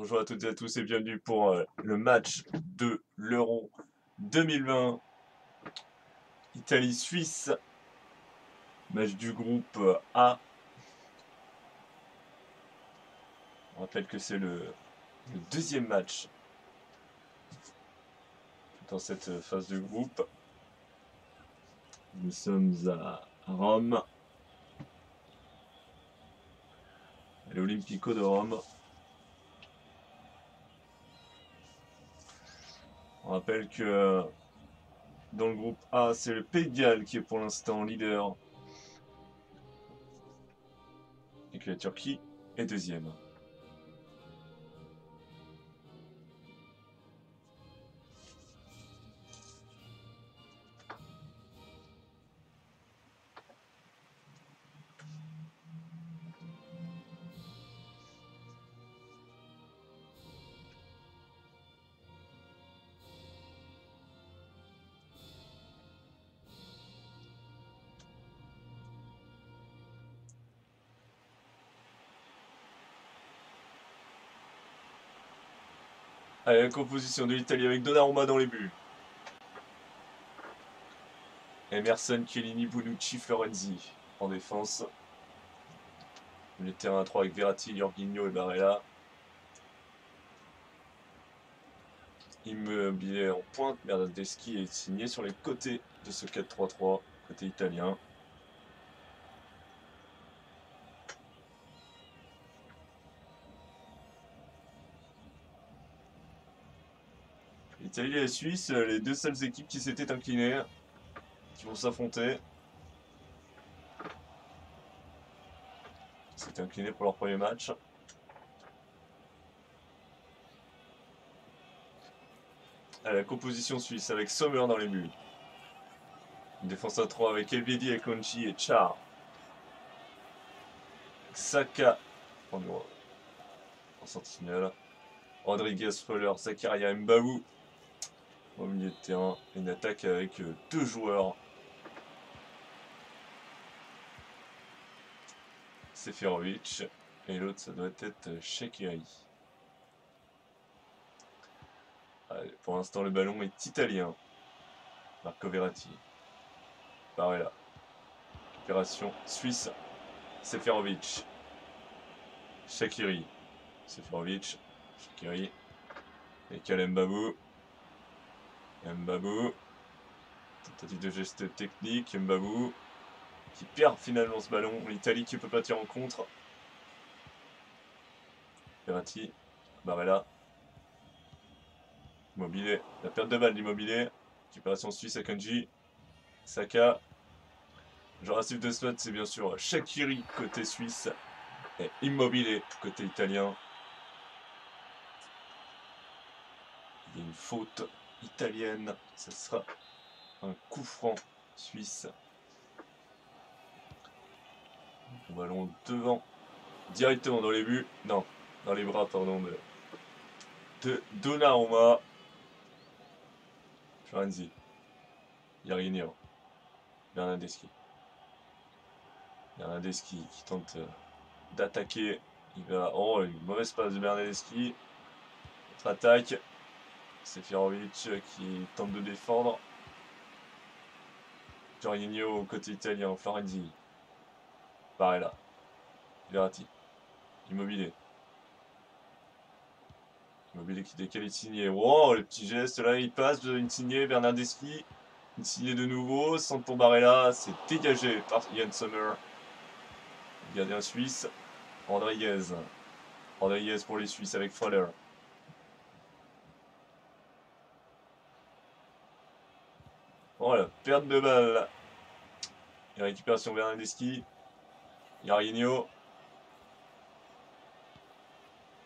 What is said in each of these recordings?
Bonjour à toutes et à tous et bienvenue pour euh, le match de l'Euro 2020 Italie-Suisse. Match du groupe A. On rappelle que c'est le, le deuxième match dans cette phase de groupe. Nous sommes à Rome. À l'Olympico de Rome. On rappelle que dans le groupe A, c'est le Pays qui est pour l'instant leader. Et que la Turquie est deuxième. Allez, la composition de l'Italie avec Donnarumma dans les buts. Emerson, Chiellini, Bonucci, Florenzi en défense. Le terrain à 3 avec Verratti, Jorginho et Barella. Immobilier en pointe, Bernardeschi est signé sur les côtés de ce 4-3-3, côté italien. L'Italie et la Suisse, les deux seules équipes qui s'étaient inclinées, qui vont s'affronter. S'étaient inclinées pour leur premier match. À la composition suisse avec Sommer dans les buts. Une défense à 3 avec Elvedi, Conchi et Char. Saka en, en sentinelle. Rodriguez, Fuller, Zakaria, Mbaou au milieu de terrain. Une attaque avec euh, deux joueurs. Seferovic. Et l'autre, ça doit être euh, Shakiri. Pour l'instant, le ballon est italien. Marco Verratti. là. Opération suisse. Seferovic. Shakiri. Seferovic. Shakiri. Et Kalem Babou. Mbabou. Tentative de geste technique. Mbabou. Qui perd finalement ce ballon. L'Italie qui peut pas tirer en contre. Ferrati. Barella. Immobilier. La perte de balle d'immobilier. Récupération suisse à Kanji. Saka. Jurassic de slot, c'est bien sûr Shakiri côté suisse. Et Immobilier côté italien. Il y a une faute italienne. Ce sera un coup franc suisse. ballon devant, directement dans les buts, non, dans les bras, pardon, de, de Donnarumma. Florenzi, Yarginio, Bernardeschi. Bernardeschi qui tente euh, d'attaquer. Il va. Oh, une mauvaise passe de Bernardeschi. Notre attaque. Seferovic qui tente de défendre. Jorginho côté italien, Florenzi. Barella. Verratti. Immobilier. Immobilier qui décale est signé. Wow, le petit geste là, il passe une signée Bernardeschi. Une signée de nouveau. Pour Barella. C'est dégagé par Yann Sommer. Gardien suisse. Rodriguez. Rodriguez pour les Suisses avec Froller. De balle. Et récupération Bernardeschi. Yarigno.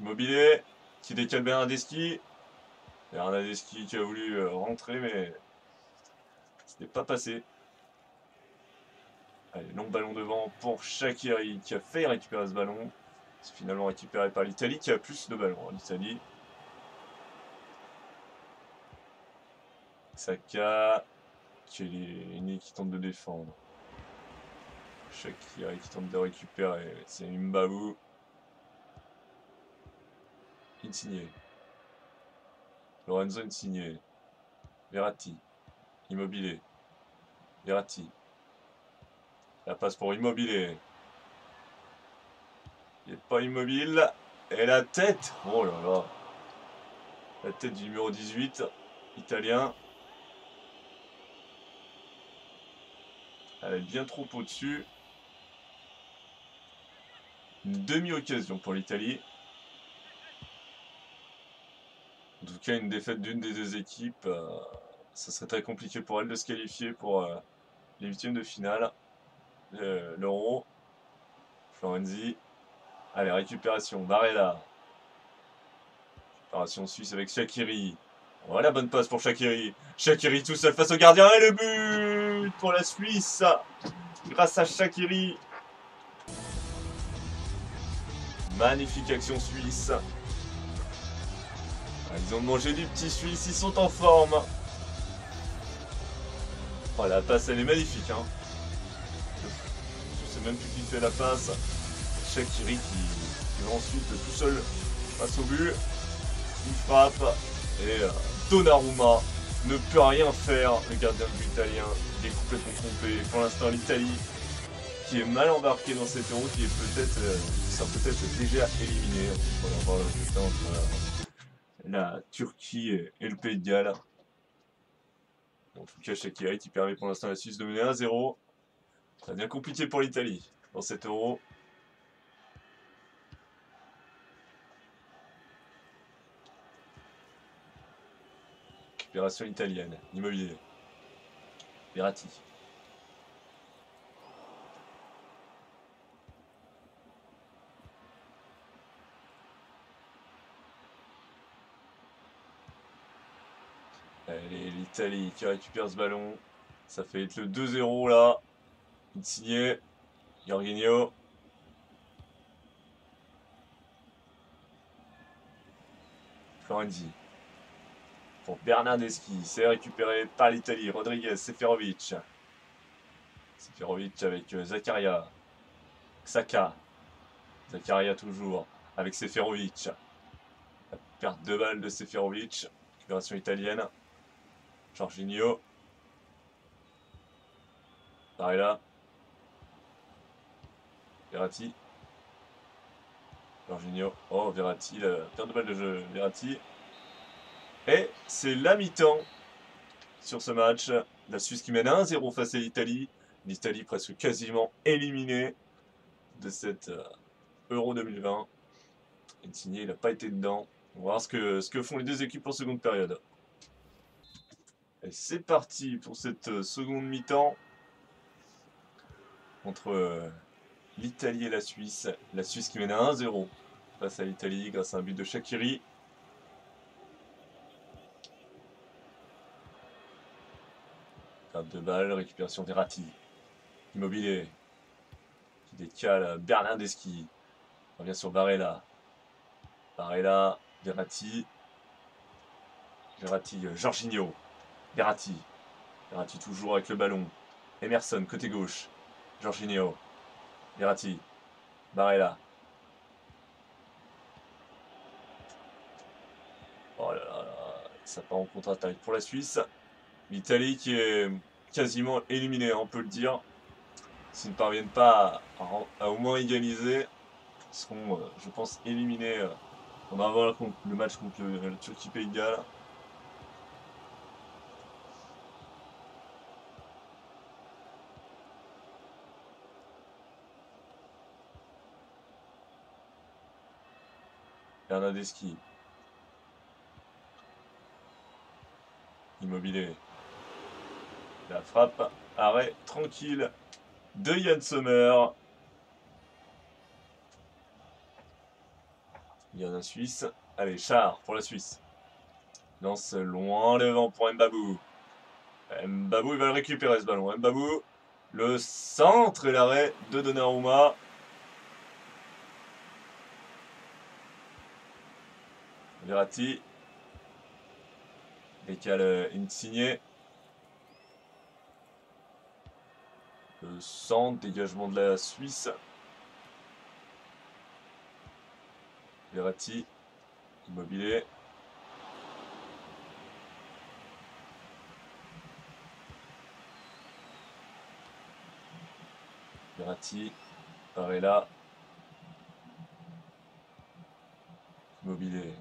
Immobilier. Qui décale Bernardeschi. Bernardeschi qui a voulu euh, rentrer, mais ce n'est pas passé. Allez, long ballon devant pour Shakiri qui a fait récupérer ce ballon. C'est finalement récupéré par l'Italie qui a plus de ballons. Hein, L'Italie. Saka. Chiellini qui tente de défendre. Shakiri qui tente de récupérer. C'est Mbabou. Insigné. Lorenzo Insigné. Verratti. Immobilier. Verratti. La passe pour Immobilier. Il n'est pas immobile. Et la tête Oh là là La tête du numéro 18, italien. Elle est bien trop au-dessus. Une demi-occasion pour l'Italie. En tout cas, une défaite d'une des deux équipes. Euh, ça serait très compliqué pour elle de se qualifier pour euh, les huitièmes de finale. L'Euro. Florenzi. Allez, récupération. Barella. Récupération suisse avec Shakiri. Voilà, bonne passe pour Shakiri. Shakiri tout seul face au gardien. Et le but pour la Suisse. Grâce à Shakiri. Magnifique action suisse. Ah, ils ont mangé du petit suisse. Ils sont en forme. Oh, la passe, elle est magnifique. Hein. Je sais même plus qui fait la passe. Shakiri qui, va ensuite tout seul face au but. Il frappe et euh, Donnarumma ne peut rien faire. Le gardien de but il est complètement trompé. Pour l'instant, l'Italie qui est mal embarquée dans cette euro, qui est peut-être euh, peut-être déjà éliminé. On va voir le entre la Turquie et le Pays de Galles. En tout cas, Shakiri qui permet pour l'instant à la Suisse de mener 1-0. Ça devient compliqué pour l'Italie dans cet euro. Italienne. Immobilier. Verratti. Allez, l'Italie qui récupère ce ballon. Ça fait être le 2-0 là. Insigné. Jorginho. Florenzi pour Bernardeschi. C'est récupéré par l'Italie. Rodriguez, Seferovic. Seferovic avec euh, Zakaria. Xhaka. Zakaria toujours avec Seferovic. La perte de balle de Seferovic. Récupération italienne. Jorginho. là. Verratti. Jorginho. Oh, Verratti. La perte de balle de jeu. Verratti. Et c'est la mi-temps sur ce match. La Suisse qui mène 1-0 face à l'Italie. L'Italie presque quasiment éliminée de cette euh, Euro 2020. Insigné, il n'a pas été dedans. On va voir ce que, ce que font les deux équipes en seconde période. Et c'est parti pour cette euh, seconde mi-temps entre euh, l'Italie et la Suisse. La Suisse qui mène à 1-0 face à l'Italie grâce à un but de Shakiri. De balle, récupération Verratti. Immobilier. Qui décale Bernardeschi. Revient sur Barella. Barella, Verratti. Verratti, Jorginho. Verratti. Verratti toujours avec le ballon. Emerson, côté gauche. Jorginho. Verratti. Barella. Oh là là là. Ça part en contre-attaque pour la Suisse. L'Italie qui est quasiment éliminée, on peut le dire. S'ils ne parviennent pas à, au moins égaliser, ils seront, euh, je pense, éliminés. Euh, on va voir le match contre le, Turquie-Pays de Galles. Bernadeschi. Immobilier. La frappe, arrêt tranquille de Yann Sommer. Il y en a un Suisse. Allez, Char pour la Suisse. Lance loin le vent pour Mbabou. Mbabou, il va le récupérer ce ballon. Mbabou, le centre et l'arrêt de Donnarumma. Verratti. Décale Insigné. Centre, dégagement de la Suisse. Verratti. Immobilier. Verratti. Barella. Immobilier.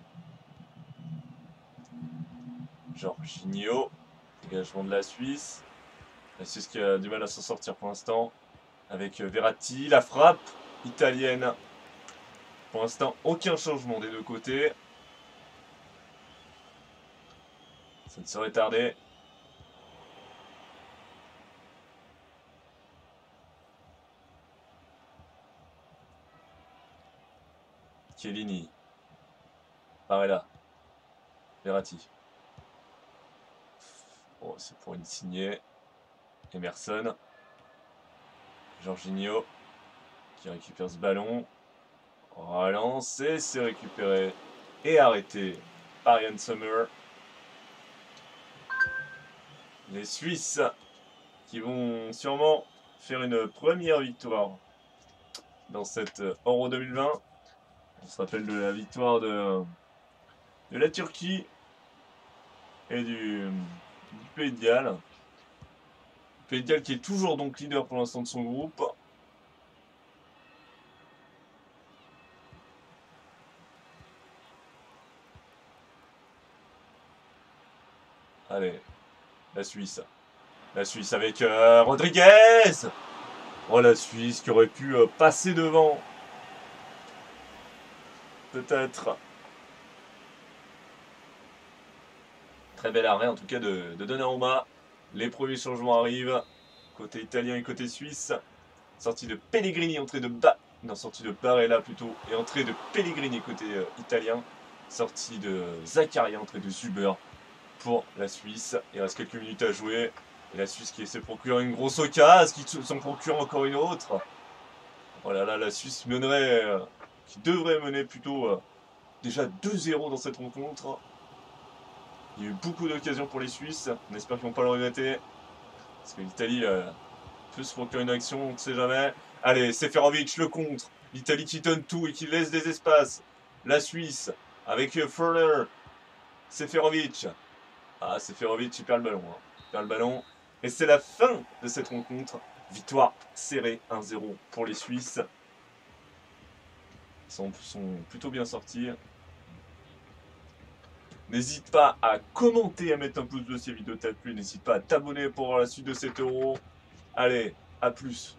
Jorginho. Dégagement de la Suisse. La Suisse qui a du mal à s'en sortir pour l'instant. Avec euh, Verratti. La frappe italienne. Pour l'instant, aucun changement des deux côtés. Ça ne serait tardé. Chiellini. Barella. Verratti. Oh, c'est pour une signée. Emerson. Jorginho. Qui récupère ce ballon. Relancé, c'est récupéré. Et arrêté par Yann Sommer. Les Suisses qui vont sûrement faire une première victoire dans cette Euro 2020. On se rappelle de la victoire de, la Turquie et du Pays de Galles. Qui est toujours donc leader pour l'instant de son groupe. Allez, la Suisse. La Suisse avec euh, Rodriguez Oh, la Suisse qui aurait pu euh, passer devant. Peut-être. Très bel arrêt en tout cas de, de. Les premiers changements arrivent. Côté italien et côté suisse. Sortie de Pellegrini, entrée de bas. Non, sortie de Barella plutôt. Et entrée de Pellegrini côté euh, italien. Sortie de Zakaria, entrée de Zuber pour la Suisse. Il reste quelques minutes à jouer. Et la Suisse qui essaie de procurer une grosse occasion, qui s'en procure encore une autre. Voilà, là, la Suisse mènerait, euh, qui devrait mener plutôt euh, déjà 2-0 dans cette rencontre. Il y a eu beaucoup d'occasions pour les Suisses. On espère qu'ils vont pas le regretter. Parce que l'Italie euh, peut se procurer une action, on ne sait jamais. Allez, Seferovic le contre. L'Italie qui donne tout et qui laisse des espaces. La Suisse avec Furler. Seferovic ah, c'est Ferovic qui perd le ballon. Hein. Perd le ballon. Et c'est la fin de cette rencontre. Victoire serrée 1-0 pour les Suisses. Ils sont, plutôt bien sortis. N'hésite pas à commenter, à mettre un pouce bleu si la vidéo t'a plu. N'hésite pas à t'abonner pour voir la suite de cet euro. Allez, à plus.